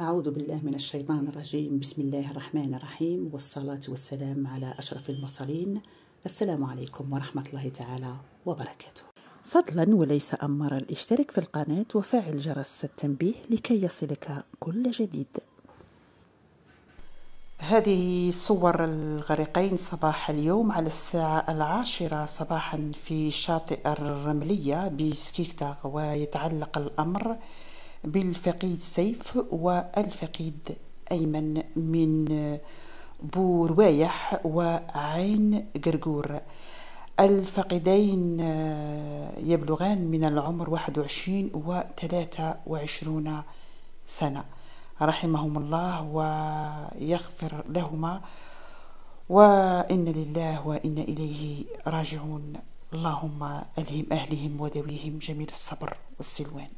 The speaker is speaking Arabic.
أعوذ بالله من الشيطان الرجيم. بسم الله الرحمن الرحيم. والصلاة والسلام على أشرف المرسلين. السلام عليكم ورحمة الله تعالى وبركاته. فضلا وليس أمرا اشترك في القناة وفعل جرس التنبيه لكي يصلك كل جديد. هذه صور الغريقين صباح اليوم على الساعة العاشرة صباحا في شاطئ الرملية بسكيكتا ويتعلق الأمر بالفقيد سيف والفقيد أيمن من بوروايح وعين قرقور. الفقيدين يبلغان من العمر 21 و 23 سنة. رحمهم الله ويغفر لهما. وإن لله وإن إليه راجعون. اللهم ألهم أهلهم وذويهم جميل الصبر والسلوان.